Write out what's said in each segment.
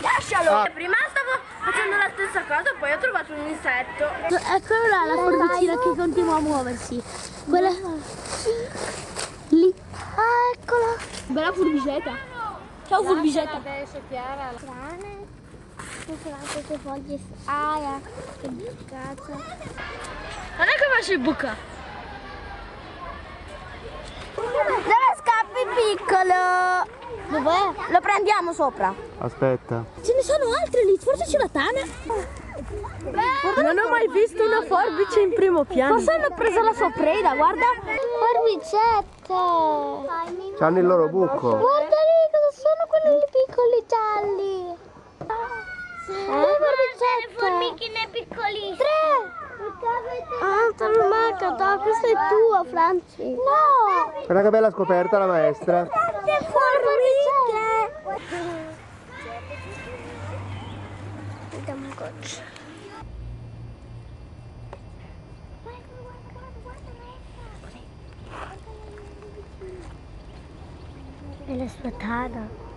Lascialo! Ah. Prima stavo facendo la stessa cosa, poi ho trovato un insetto. Eccola là la forbicina che continua a muoversi. Quella lì. Ah, eccola. Bella furbicetta. Ciao furbicetta. Adesso Chiara. Strane. Queste foglie. Aia. Che cazzo. Guarda come si buca. Dove scappi piccolo? Dov'è? Lo prendiamo sopra. Aspetta. Ce ne sono altri lì, forse c'è la tana. Non ho mai visto una forbice in primo piano. Forse hanno preso la sua preda, guarda. Forbicette. C'hanno il loro buco. Guarda lì, cosa sono quelli piccoli gialli? Eh, forbicette. Formichine piccolissime. Tre. Ah, te l'ho mancata, questa è tua, Franci. No. Guarda che bella scoperta la maestra. Vediamo un goccio. È la sua tana.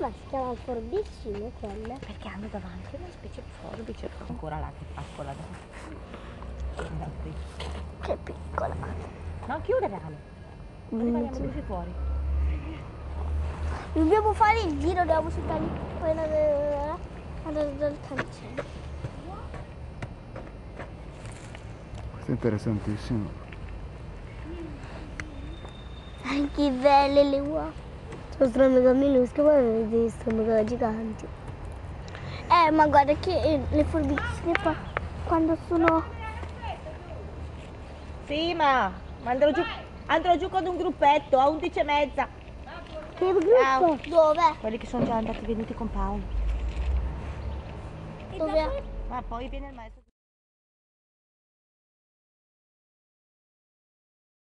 Ma si chiama forbicine quelle? Perché hanno davanti una specie di forbice. Ancora là che qui. Che piccola. No, chiudere Ale. Luce fuori. Dobbiamo fare il giro della musica lì. Quella del, del, del cancello. Questo è interessantissimo. Sai che belle le uova. Sono strane minuscole, ma non esistono mega giganti. Eh, ma guarda che eh, le forbicine qua, quando sono... Sì, ma andrò giù, andrò giù con un gruppetto a 11 e mezza. Che gruppo? Dove? Quelli che sono già andati venuti con Paolo. Dove? Ma poi viene il maestro.